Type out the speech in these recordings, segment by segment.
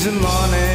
season morning.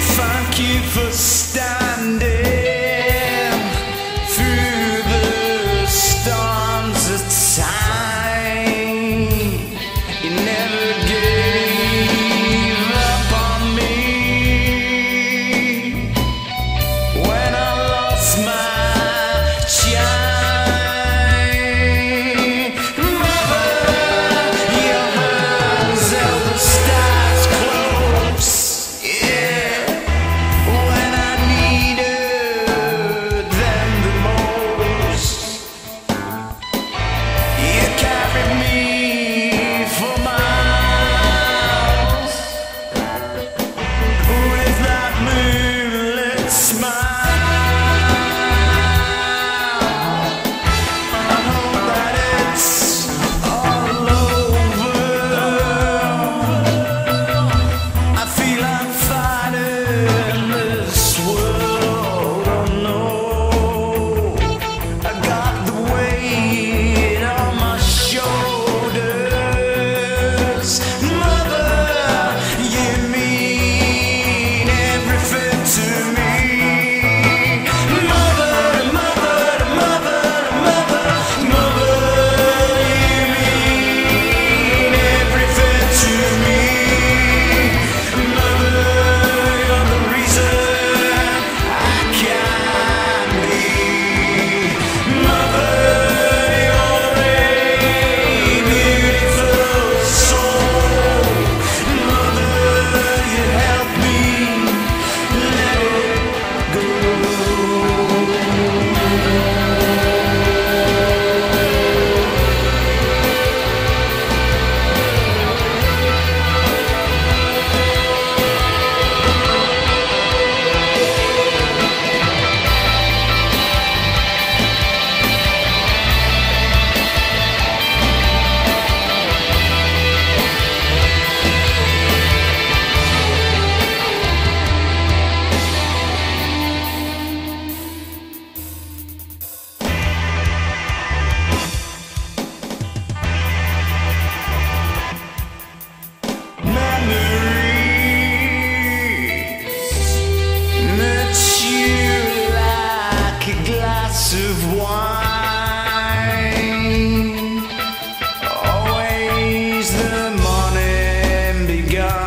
Thank you for standing. Yeah.